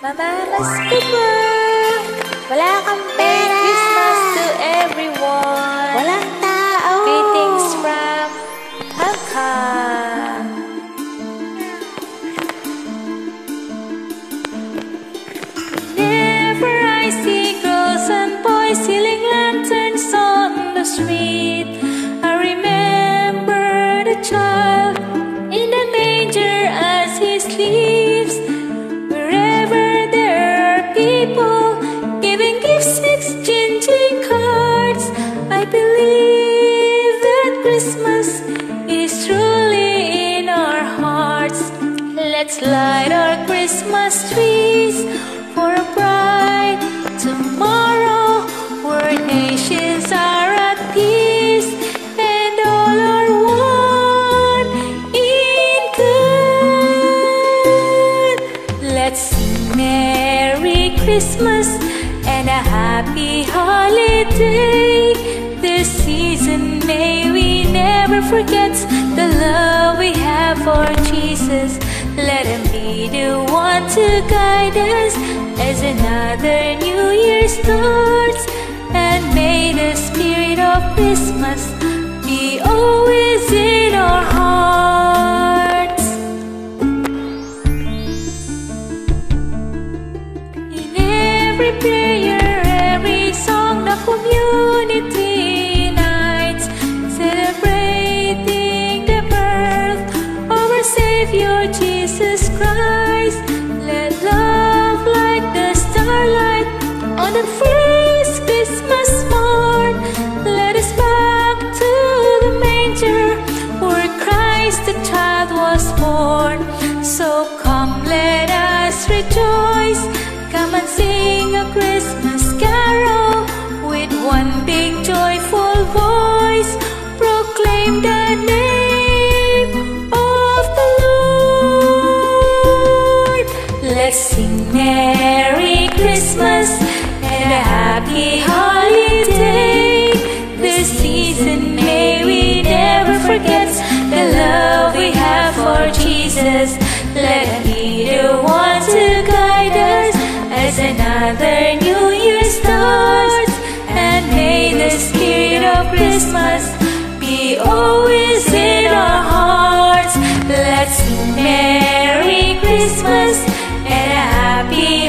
Mamamas ko ba? Wala kang pera. Merry Christmas to everyone. Walang tao. Greetings from Hong Kong. Whenever I see girls and boys stealing lanterns on the street, I remember the child Let's light our Christmas trees for a bright tomorrow where nations are at peace and all are one in good. Let's sing Merry Christmas and a happy holiday. This season may we never forget the love we have for Jesus. Let him be the one to guide us as another new year starts. And may the spirit of Christmas be always in our hearts. In every prayer, every song, the community unites, celebrating the birth of our Savior Jesus the child was born. So come, let us rejoice. Come and sing a Christmas carol with one big joyful voice. Proclaim the name of the Lord. Let's sing Jesus. Let be the one to guide us as another new year starts. And may the spirit of Christmas be always in our hearts. Let's sing Merry Christmas and a Happy